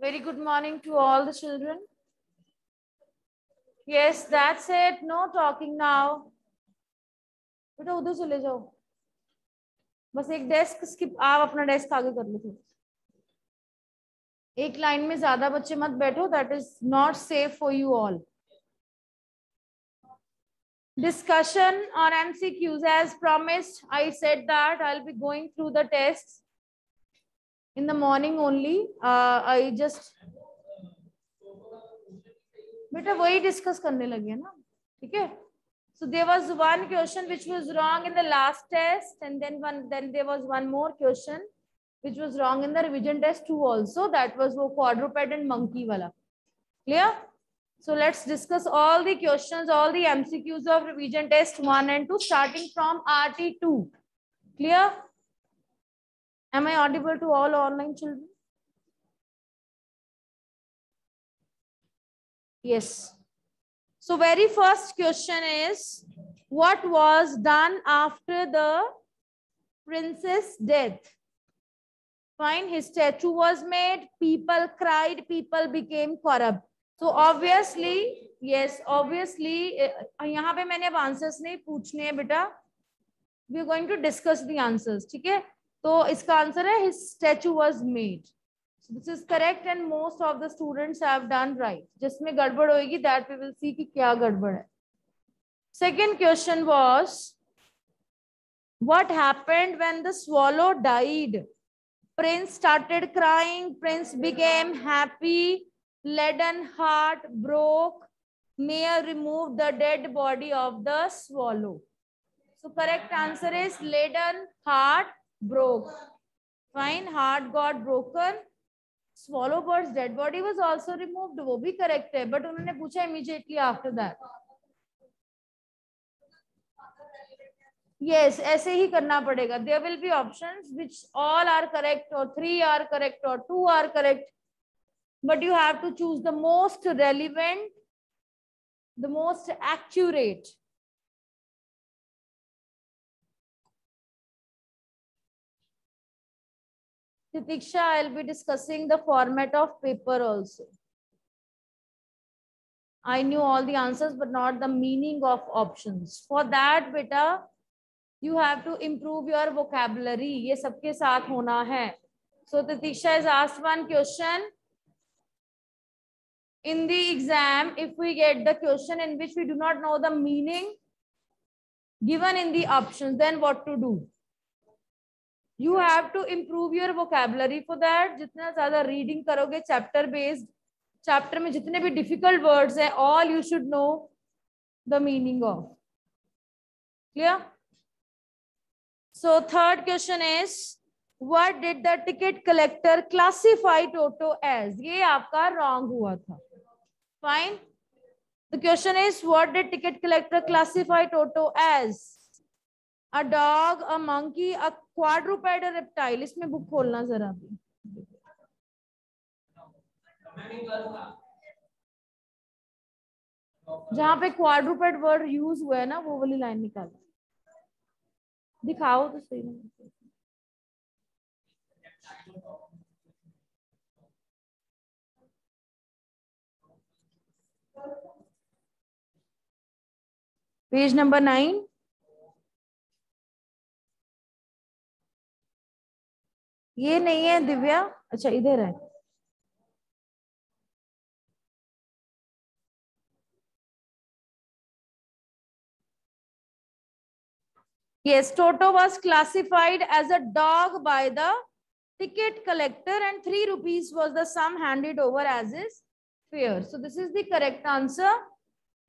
Very good morning to all the children. Yes, that's it. No talking now. बेटा उधर चले जाओ बस एक डेस्क स्किप आप अपना डेस्क आगे कर लो एक लाइन में ज़्यादा बच्चे मत बैठो that is not safe for you all discussion or MCQs as promised. I said that I'll be going through the tests in the morning only. Uh, I just बेटा वही डिस्कस करने लगे ना ठीक है so there was one question which was wrong in the last test and then one then there was one more question which was wrong in the revision test two also that was वो quadruped and monkey wala clear So let's discuss all the questions, all the MCQs of revision test 1 and 2 starting from RT2. Clear? Am I audible to all online children? Yes. So very first question is, what was done after the princess death? Fine, his statue was made, people cried, people became corrupt. तो obviously yes obviously यहाँ पे मैंने अब answers नहीं पूछने हैं बेटा we are going to discuss the answers ठीक है तो इसका आंसर है his statue was made this is correct and most of the students have done right जिसमें गड़बड़ होगी दैट वी विल सी कि क्या गड़बड़ है। Second question was what happened when the swallow died prince started crying prince became happy leaden heart broke mayor remove the dead body of the swallow so correct answer is leaden heart broke fine heart got broken swallow bird's dead body was also removed wo bhi correct hai but unhone pucha immediately after that yes ऐसे ही करना पड़ेगा there will be options which all are correct or three are correct or two are correct but you have to choose the most relevant, the most accurate. Titiksha, I'll be discussing the format of paper also. I knew all the answers, but not the meaning of options. For that, beta, you have to improve your vocabulary. ये सबके साथ होना है. So Titiksha has asked one question. in the exam, if we get the question in which we do not know the meaning given in the options, then what to do? You have to improve your vocabulary for that जितना ज़्यादा reading करोगे chapter based chapter में जितने भी difficult words हैं all you should know the meaning of clear so third question is what did the ticket collector classify Toto as ये आपका wrong हुआ था। Fine the question is what did ticket collector classify Toto as a dog a monkey a a reptile. इसमें book खोलना जरा भी. जहाँ पे क्वाड्रुपेड वर्ड यूज़ हुआ है ना, वो वाली लाइन निकालो दिखाओ तो सही पेज नंबर नाइन ये नहीं है दिव्या अच्छा इधर है Yes, Toto was classified as a dog by the ticket collector and 3 rupees was the sum handed over as his fare. So this is the correct answer.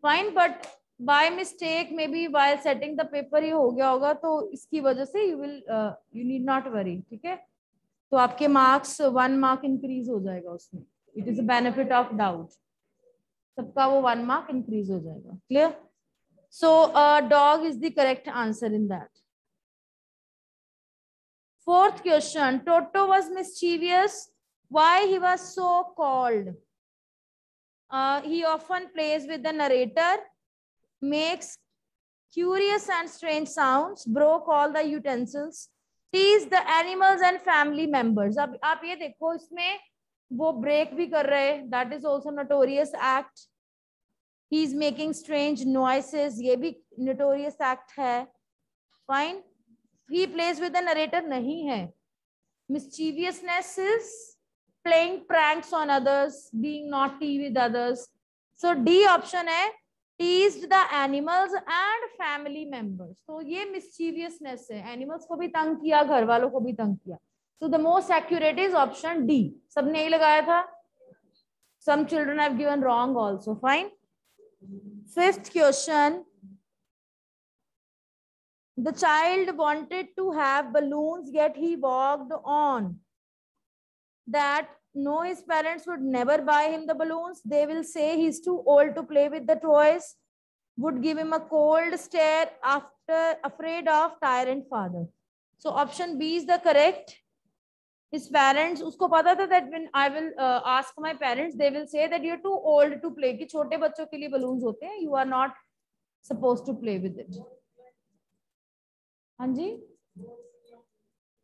Fine, but by mistake may be while setting the paper ही हो गया होगा तो इसकी वजह से you will you need not worry ठीक है तो आपके मार्क्स वन मार्क इंक्रीज हो जाएगा उसमें. It is benefit of doubt सबका वो वन मार्क इंक्रीज हो जाएगा. Clear so dog is the correct answer in that fourth question Toto was mischievous why he was so called he often plays with the narrator makes curious and strange sounds, broke all the utensils, teased the animals and family members. अब, आप ये देखो, इसमें वो break भी कर रहे that is also notorious act he is making strange noises ये भी नोटोरियस एक्ट है। Fine he plays with the narrator नहीं है। Mischievousness is playing pranks on others being naughty with others so D option है Teased the animals and family members तो ये मिस्चीवियसनेस है animals को भी तंग किया घर वालों को भी तंग किया So the most accurate is option D. सबने यही लगाया था Some children have given wrong also. Fine. Fifth question. The child wanted to have balloons, yet he walked on. That no, his parents would never buy him the balloons. They will say he's too old to play with the toys. Would give him a cold stare after afraid of tyrant father. So option B is the correct. his parents उसको पता था that when I will uh, ask my parents they will say that you're too old to play कि छोटे बच्चों के लिए balloons होते हैं you are not supposed to play with it हाँ जी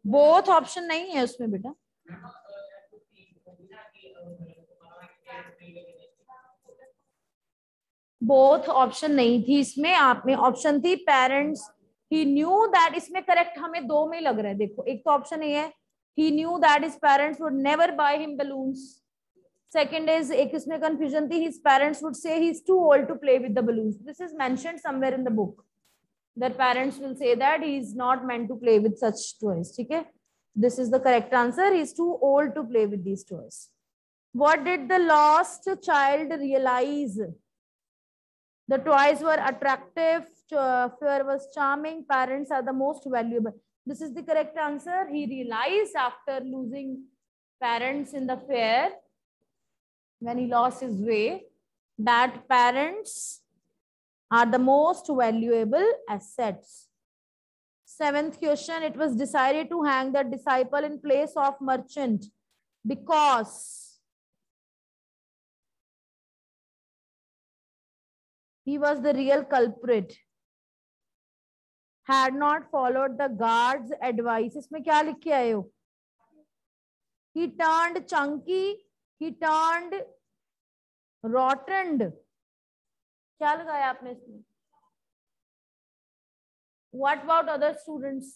both option नहीं है उसमें बेटा बोथ ऑप्शन नहीं थी इसमें आप में ऑप्शन थी पेरेंट्स ही न्यू दैट इसमें करेक्ट हमें दो में लग रहा है देखो एक तो ऑप्शन ये है he knew that his parents would never buy him balloons second is ek isme confusion thi his parents would say he's too old to play with the balloons this is mentioned somewhere in the book their parents will say that he is not meant to play with such toys okay this is the correct answer he's too old to play with these toys what did the lost child realize the toys were attractive uh, fear was charming parents are the most valuable this is the correct answer. He realized after losing parents in the fair, when he lost his way, that parents are the most valuable assets. Seventh question, it was decided to hang the disciple in place of merchant because he was the real culprit had not followed the guard's advice इसमें क्या लिख के आए हो he turned chunky he turned rottened क्या लगाया आपने इसमें what about other students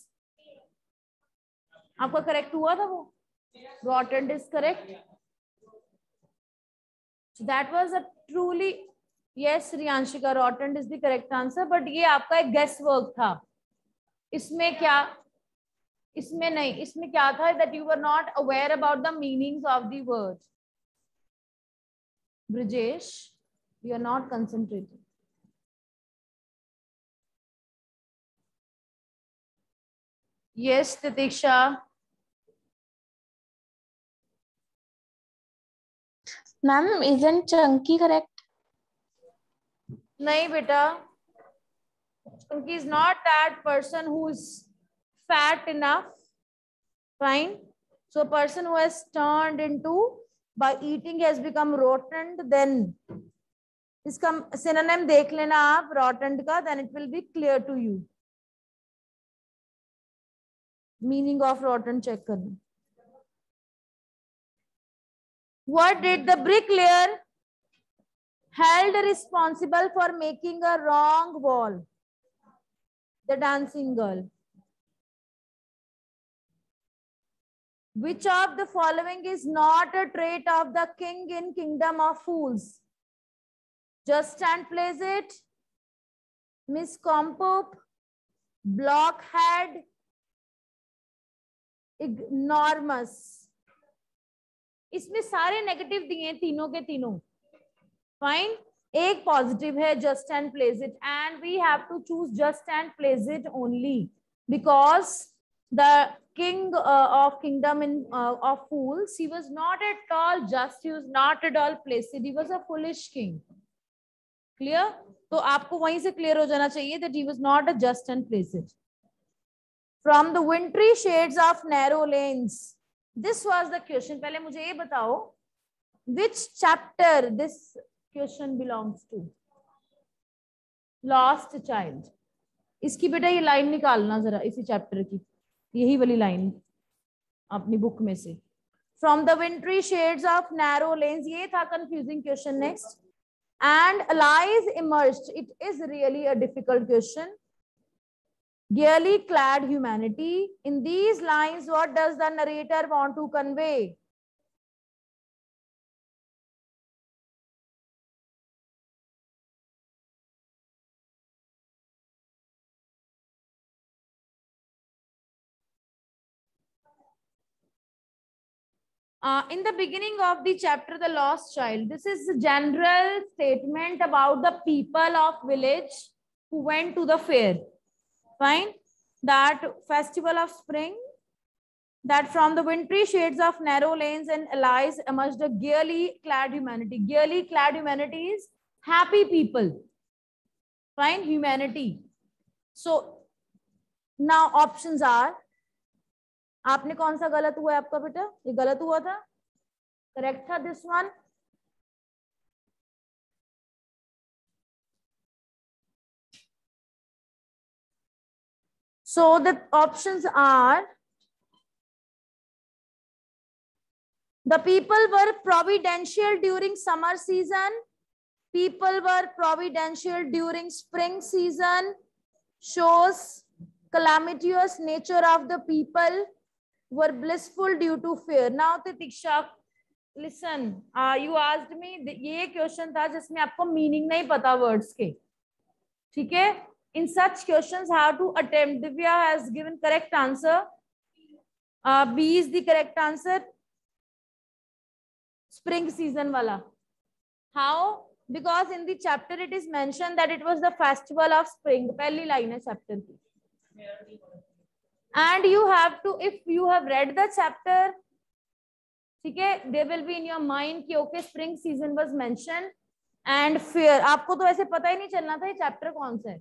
आपका करेक्ट हुआ था वो rottened is correct so that was a yes, riyanshika rottened is the correct answer, but ये आपका एक guess वर्क था। इसमें क्या, इसमें नहीं, इसमें क्या था that you are not aware about the meanings of the word Brijesh you are not concentrated yes Titiksha ma'am isn't chunky correct नहीं बेटा Chunky is not that person who is fat enough. Fine. So a person who has turned into by eating has become rotten, then इसका synonym देख लेना आप rotten का then it will be clear to you. Meaning of rotten check करना. What did the bricklayer held responsible for making a wrong wall? the dancing girl. Which of the following is not a trait of the king in Kingdom of Fools? Just and plays it. Miss Compoop, blockhead, ignormous. इसमें सारे negative दिए तीनों के तीनों fine एक positive है just and pleasant and we have to choose just and pleasant only because the king of kingdom in of fools he was not at all just he was not at all place he was a foolish king clear तो आपको वहीं से clear हो जाना चाहिए that he was not a just and pleasant from the wintry shades of narrow lanes this was the question पहले मुझे ये बताओ which chapter this question belongs to last child इसकी बेटा ये लाइन निकालना जरा इसी चैप्टर की। यही वाली लाइन अपनी बुक में से। From the wintry shades of narrow lanes ये था confusing question next and alleys emerge it is really a difficult question gearly clad humanity. In these lines, what does the narrator want to convey? Uh, in the beginning of the chapter, The Lost Child, this is a general statement about the people of village who went to the fair. Fine. That festival of spring, that from the wintry shades of narrow lanes and alleys emerged a gaily clad humanity. Gaily clad humanity is happy people. Fine. Humanity. So now options are आपने कौन सा गलत हुआ है आपका बेटा? ये गलत हुआ था? करेक्ट था this one so the options are the people were providential during summer season people were providential during spring season shows calamitous nature of the people were blissful due to fear. Now, Titiksha, listen, uh, you asked me, ये question था जिसमें आपको meaning नहीं पता words के ठीक है in such questions how to attempt divya has given correct answer uh, b is the correct answer spring season wala how because in the chapter it is mentioned that it was the festival of spring pehli line hai chapter ki and you have to, if you have read the chapter, ठीक है they will be in your mind कि okay spring season was mention and fair आपको तो ऐसे पता ही नहीं चलना था ये चैप्टर कौन सा है।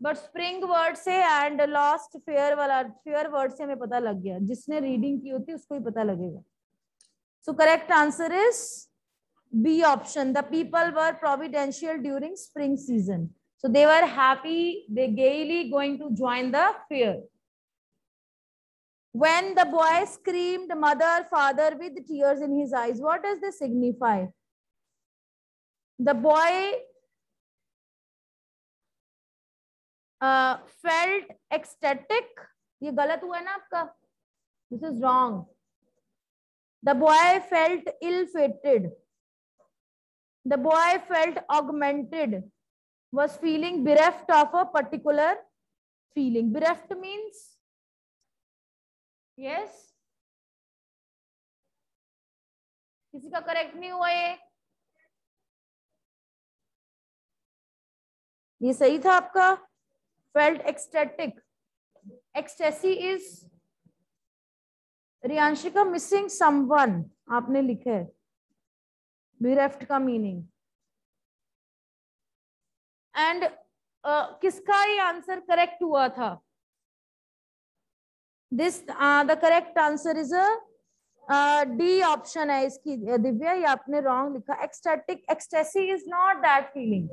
बट स्प्रिंग वर्ड से एंड लॉस्ट फेयर वाला फेयर वर्ड से हमें पता लग गया। जिसने रीडिंग की होती, उसको ही पता लगेगा। So correct answer is B option the people were providential during spring season so they were happy they gaily going to join the fair When the boy screamed, mother, father, with tears in his eyes, what does this signify? The boy uh, felt ecstatic. ये गलत हुआ ना आपका This is wrong. The boy felt ill-fated. The boy felt augmented, was feeling bereft of a particular feeling. Bereft means yes किसी का correct नहीं हुआ ये? ये सही था आपका? Felt ecstatic ecstasy is Riyanshika missing someone आपने लिखा है। बिरेफ्ट का मीनिंग एंड uh, किसका ये आंसर करेक्ट हुआ था? This the correct answer is D option है इसकी दिव्या ये आपने रॉन्ग लिखा। Ecstatic ecstasy is not that feeling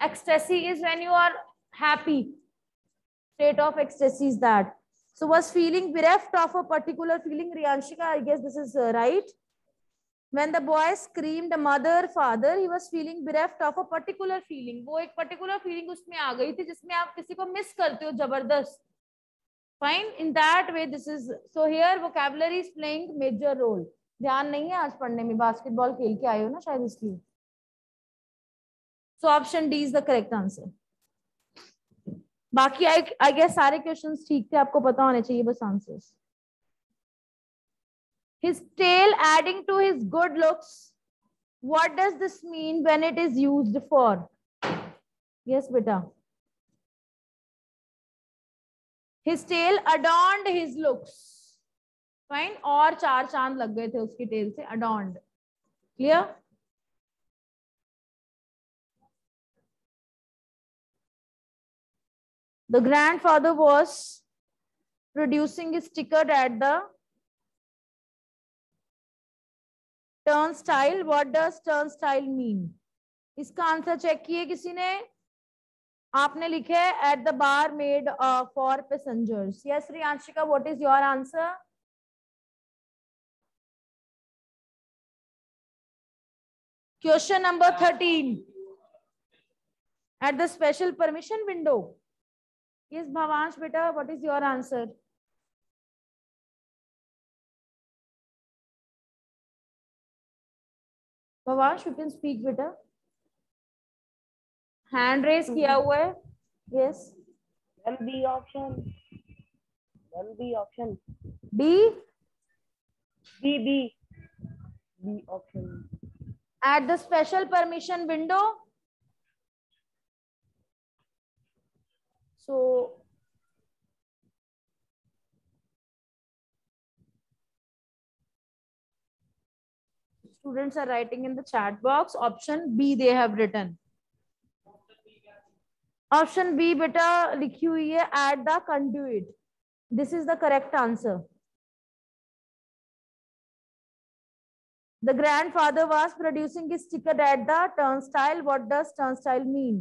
ecstasy is when you are happy state of ecstasy is that so was feeling bereft of a particular feeling Riyanshika I guess this is right When the boy screamed, mother, father, he was feeling bereft of a particular feeling. वो एक particular feeling उसमें आ गई थी जिसमें आप किसी को miss करते हो ज़बरदस्त। fine in that way this is so here vocabulary is playing major role ध्यान नहीं है आज पढ़ने में बास्केटबॉल खेल के आए हो ना शायद इसलिए so option D is the correct answer बाकी आई आई गेस सारे क्वेश्चंस ठीक थे आपको पता होने चाहिए बस answers his tail adding to his good looks what does this mean when it is used for yes beta his tail adorned his looks fine और चार चाँद लग गए थे उसकी टेल से adorned clear the grandfather was producing his ticket at the turnstile what does turnstile mean इसका answer check किए किसी ने आपने लिखे at the bar made for passengers yes Riyanshika what is your answer question number thirteen at the special permission window yes Bhavansh बेटा what is your answer Bhavansh you can speak बेटा. Hand raise किया हुआ है. B option. Then B option. D. B B. B option. At the special permission window. So students are writing in the chat box. Option B they have written. Option B बेटा लिखी हुई है at the conduit this is the correct answer the grandfather was producing sticker at the turnstile what does turnstile mean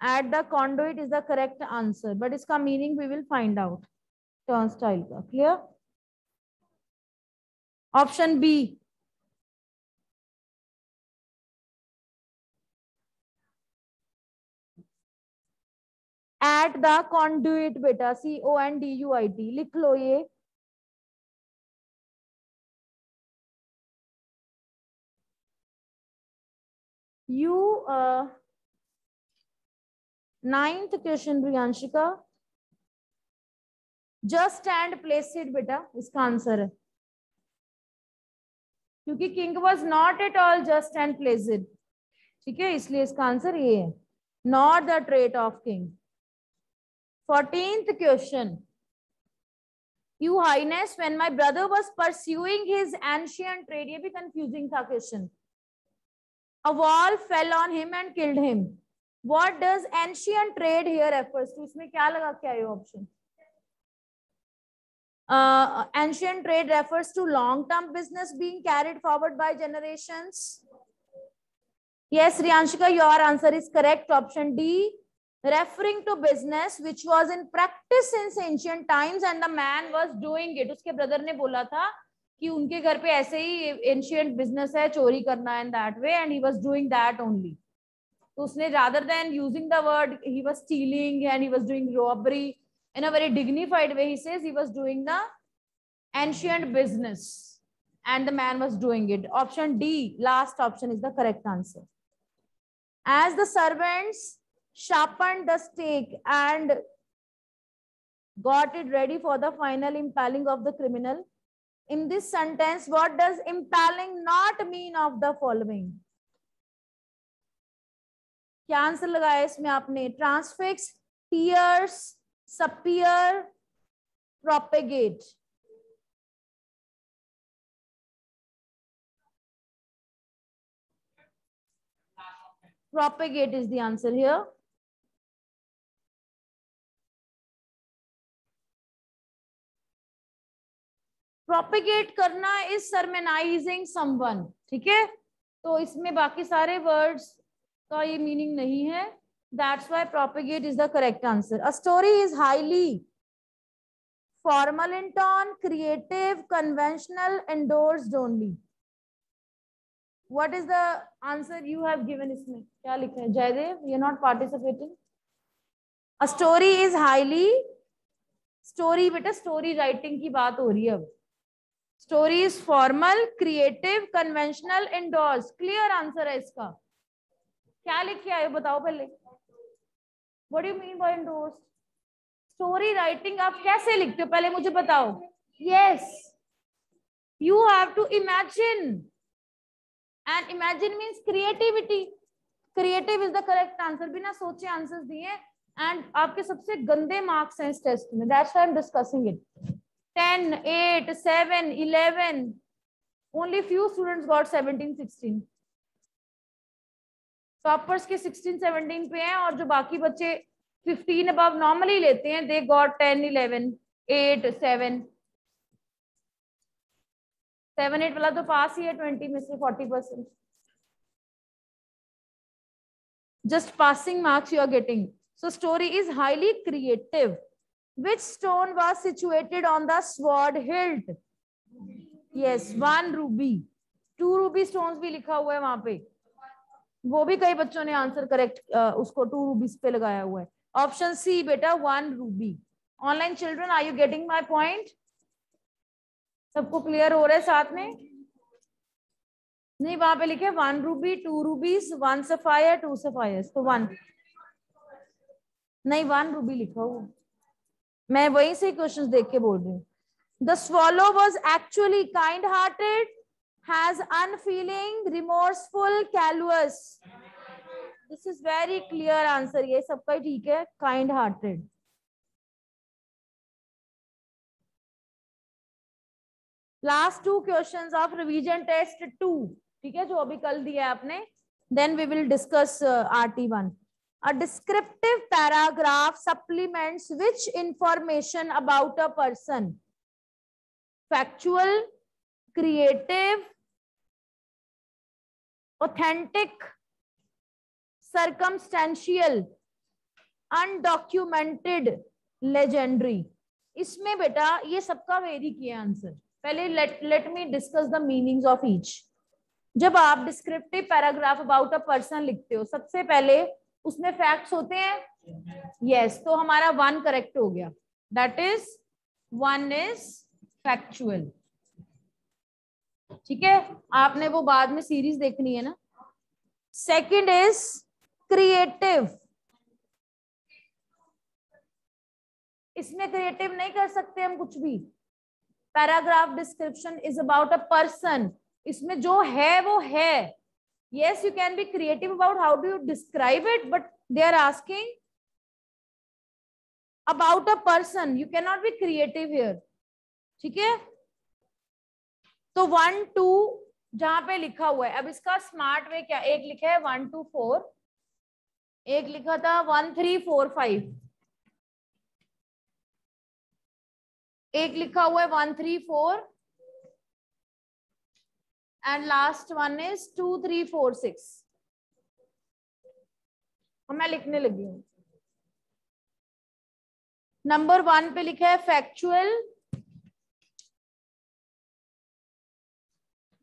at the conduit is the correct answer but इसका meaning we will find out turnstile का clear option B At the conduit बेटा C O N D U I T लिख लो ये। Uh, ninth question Priyanshika just stand placid बेटा इसका answer है। क्योंकि king was not at all just and placid ठीक है इसलिए इसका आंसर ये है। Not the trait of king Fourteenth question you highness when my brother was pursuing his ancient trade ये भी कंफ्यूजिंग था question A wall fell on him and killed him. What does ancient trade here refers to? इसमें क्या लगा क्या ये option? Uh, ancient trade refers to long-term business being carried forward by generations. Yes, Rianshika, your answer is correct. Option D, referring to business which was in practice since ancient times and the man was doing it. उसके brother ने बोला था कि उनके घर पे ऐसे ही ancient business है चोरी करना in that way and he was doing that only तो उसने rather than using the word he was stealing and he was doing robbery in a very dignified way he says he was doing the ancient business and the man was doing it option d last option is the correct answer as the servants sharpened the stake and got it ready for the final impaling of the criminal in this sentence, what does impaling not mean of the following? क्या answer लगाया इसमें आपने transfix tears spear propagate propagate is the answer here Propagate करना is sermonising someone ठीक है? तो इसमें बाकी सारे वर्ड्स का ये मीनिंग नहीं है। That's why propagate is the correct answer a story is highly formal in tone creative conventional endorsed only what is the answer you have given इसमें? क्या लिखा है? Jaidev you not participating a story is highly story बेटा story writing की बात हो रही है अब। Story is formal creative conventional endorse clear answer है इसका। क्या लिखे आए बताओ पहले। What you mean by endorse story writing आप कैसे लिखते हो? पहले मुझे बताओ। Yes you have to imagine and imagine means creativity creative is the correct answer बिना सोचे आंसर दिए। एंड आपके सबसे गंदे मार्क्स हैं इस टेस्ट में। That's I am discussing it ten eight seven eleven only few student got 17 16 toppers के 16 17 पे हैं और जो बाकी बच्चे 15 अबव नॉर्मली लेते हैं दे गॉट 10 11 8 7 7 8 वाला तो पास ही है 20 में से 40 percent just passing marks you are getting so story is highly creative Which stone was situated on the sword hilt? Yes, one ruby. Two ruby stones भी लिखा हुआ है वहाँ पे। वो भी कई बच्चों ने आंसर करेक्ट उसको टू रूबीज पे लगाया हुआ है। ऑप्शन सी बेटा one ruby online children are you getting my point सबको क्लियर हो रहा है साथ में? नहीं वहाँ पे लिखे one ruby two rubies one sapphire two sapphire तो वन नहीं वन रूबी लिखा हुआ। मैं वहीं से क्वेश्चन देख के बोल रही हूँ। The swallow was actually kind hearted has unfeeling remorseful callous this is very clear answer ये सबका ही ठीक है kind hearted last two question of revision test two ठीक है, जो अभी कल दिया है आपने। Then we will discuss R T one a descriptive paragraph supplements which information about a person factual creative authentic circumstantial undocumented legendary इसमें बेटा ये सबका वेरी किया आंसर पहले let let me discuss the meanings of each जब आप descriptive paragraph about a person लिखते हो सबसे पहले उसमें फैक्ट्स होते हैं? यस yes, तो हमारा वन करेक्ट हो गया। That is one is factual ठीक है? आपने वो बाद में सीरीज़ देखनी है ना? सेकंड इज़ क्रिएटिव इसमें क्रिएटिव नहीं कर सकते हम कुछ भी। Paragraph description is about a person इसमें जो है वो है। Yes you can be creative about how do you describe it but they are asking about a person you cannot be creative here ठीक है तो वन टू जहाँ पे लिखा हुआ है अब इसका स्मार्ट वे क्या एक लिखा है वन टू फोर एक लिखा था वन थ्री फोर फाइव एक लिखा हुआ है one three four and last one is two three four six मैं लिखने लगी हूँ नंबर वन पे लिखा है factual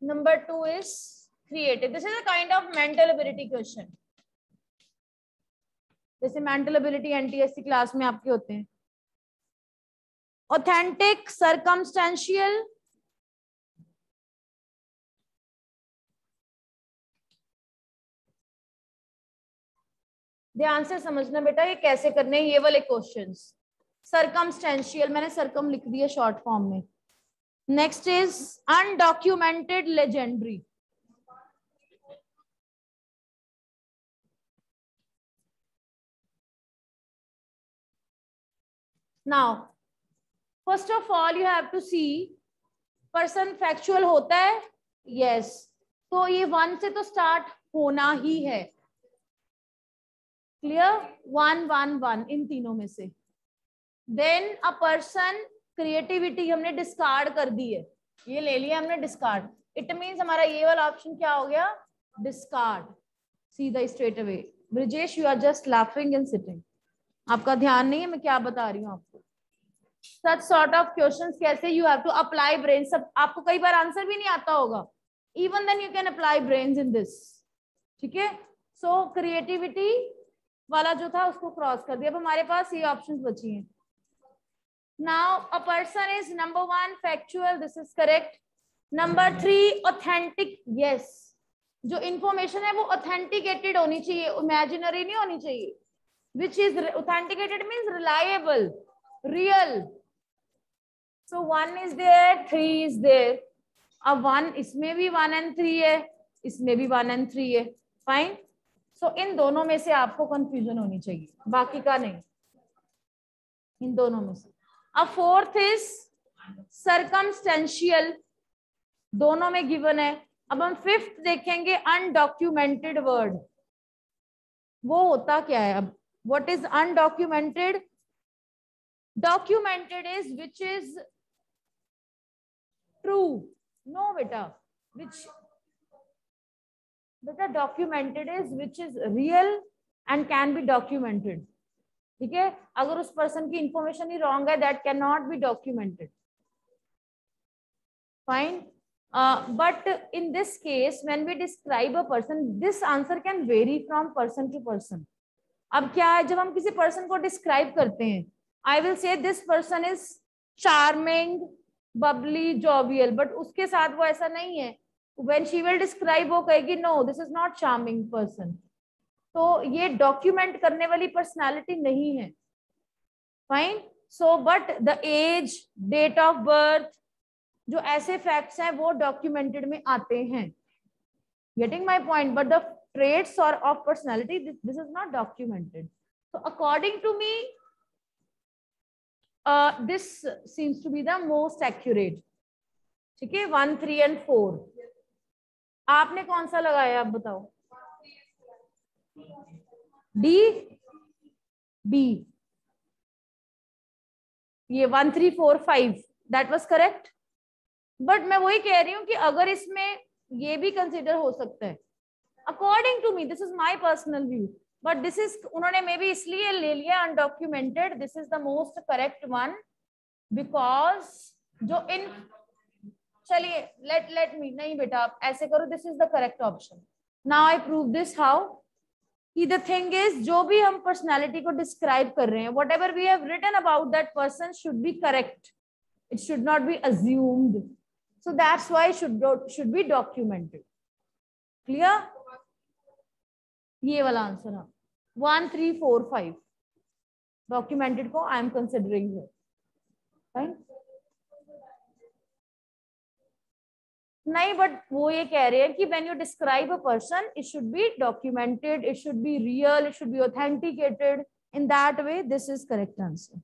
Number two is creative. This is a kind of mental ability question. जैसे मेंटल एबिलिटी एनटीएससी क्लास में आपके होते हैं ऑथेंटिक सरकमस्टेंशियल ध्यान से समझना बेटा, ये कैसे करने हैं? ये वाले क्वेश्चंस सरकमस्टेंशियल मैंने सरकम लिख दिया शॉर्ट फॉर्म में. Next is undocumented legendary now first of all you have to see person factual होता है? Yes yes. तो ये वन से तो स्टार्ट होना ही है. क्लियर वन वन वन इन तीनों में से। देन अ पर्सन क्रिएटिविटी हमने डिस्कार्ड कर दी है। ये ले लिया हमने डिस्कार्ड इट मीन हमारा ये वाला ऑप्शन क्या हो गया? डिस्कार्ड सीधा straight away Brijesh you are just laughing and sitting आपका ध्यान नहीं है, मैं क्या बता रही हूँ आपको? सच सॉर्ट ऑफ़ क्वेश्चन कैसे you have to apply brain सब आपको कई बार आंसर भी नहीं आता होगा। Even then you can apply brain in this ठीक है? सो क्रिएटिविटी वाला जो था उसको क्रॉस कर दिया अब हमारे पास ये ऑप्शंस बची हैं Now, a person is number one, factual. This is correct. Number three, authentic. Yes. जो इंफॉर्मेशन है वो ऑथेंटिकेटेड होनी चाहिए इमेजिनरी नहीं होनी चाहिए which is authenticated means reliable real so one is there three is there अब वन इसमें भी वन एंड थ्री है, इसमें भी वन एंड थ्री है फाइन सो इन दोनों में से आपको कंफ्यूजन होनी चाहिए। बाकी का नहीं। इन दोनों में से। अब फोर्थ इज़ सरकमस्टेंशियल दोनों में गिवन है। अब हम फिफ्थ देखेंगे अनडॉक्यूमेंटेड वर्ड वो होता क्या है अब? What is undocumented documented is which is true no बेटा। विच बेटा documented is which is real and can be documented ठीक है? अगर उस पर्सन की इंफॉर्मेशन ही रॉन्ग है that can not be documented fine but in this case, when we describe a person, this answer can vary from person to person. अब क्या है? जब हम किसी पर्सन को डिस्क्राइब करते हैं I will say this person is charming bubbly jovial but उसके साथ वो ऐसा नहीं है। वेन शी विल डिस्क्राइब वो कहेगी no this is not charming person तो ये डॉक्यूमेंट करने वाली पर्सनैलिटी नहीं है। Fine so but the age date of birth जो ऐसे फैक्ट्स हैं वो डॉक्यूमेंटेड में आते हैं। Getting my point but the traits or of personality this, this is not documented. So according to me uh, this seems to be the most accurate one three and four आपने कौन सा लगाया, आप बताओ। D B ये one three four five that was correct but मैं वही कह रही हूँ कि अगर इसमें ये भी कंसिडर हो सकता है। According to me this is my personal view but this is उन्होंने मे बी इसलिए ले लिया undocumented this is the most correct one because जो इन चलिए लेट लेट मी नहीं बेटा, आप ऐसे करो this is the correct option now I prove this how कि द थिंग इज़ जो भी हम पर्सनैलिटी को डिस्क्राइब कर रहे हैं whatever we have written about that person should be correct it should not be assumed so that's why should should be documented. Clear? ये वाला आंसर हाँ. One three four five documented को I am considering right नहीं but वो ये कह रहे हैं कि when you describe a person it should be documented it should be real it should be authenticated in that way this is correct answer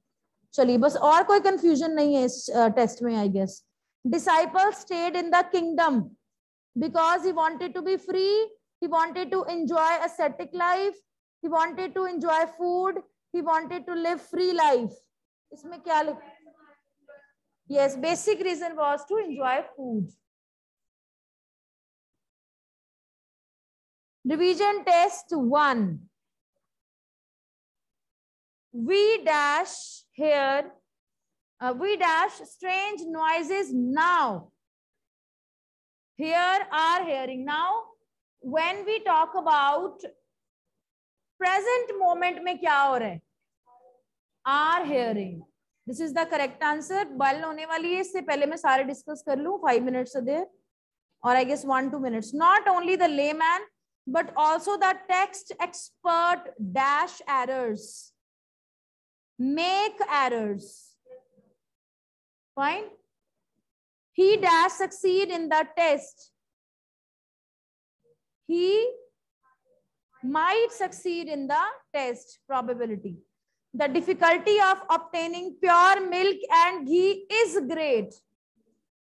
चलिए बस और कोई कंफ्यूजन नहीं है इस टेस्ट में I guess disciple stayed in the kingdom because he wanted to be free He wanted to enjoy ascetic life. He wanted to food. He wanted to live free life. इसमें क्या लिख Yes, basic reason was to enjoy food. Revision test one. We dash here. Uh, we dash strange noises now. Here are hearing. Now when we talk about present moment में क्या हो रहा है are hearing this is the correct answer bell होने वाली है इससे पहले मैं सारे डिस्कस कर लू फाइव मिनट्स देर और I guess one two minutes not only the layman but also the text expert dash errors make errors fine he dash succeed in the test he might succeed in the test probability. The difficulty of obtaining pure milk and ghee is great.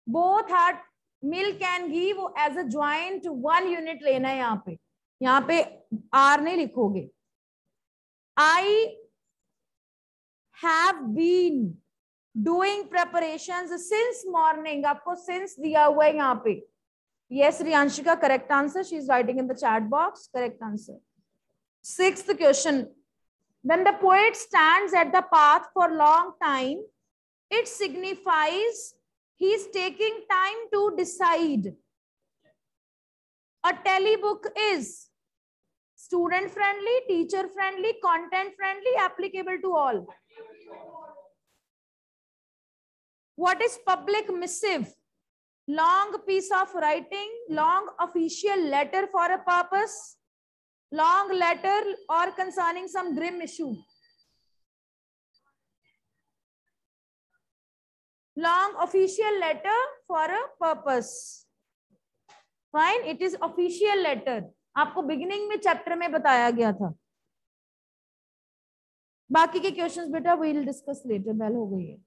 Both had milk and ghee वो as a joint one unit लेना है यहाँ पे यहाँ पे R नहीं लिखोगे। I have been doing preparation since morning आपको सिंस दिया हुआ है यहाँ पे। Yes Riyanshika correct answer she is writing in the chat box correct answer six question When the poet stands at the path for long time, it signifies he is taking time to decide. A telebook is student friendly, teacher friendly, content friendly, applicable to all. What is public missive? long piece of writing, long official letter for a purpose, long letter or concerning some grim issue. Long official letter for a purpose. Fine, it is official letter. आपको beginning में chapter में बताया गया था। बाकी के questions बेटा we'll discuss later bell हो गई है।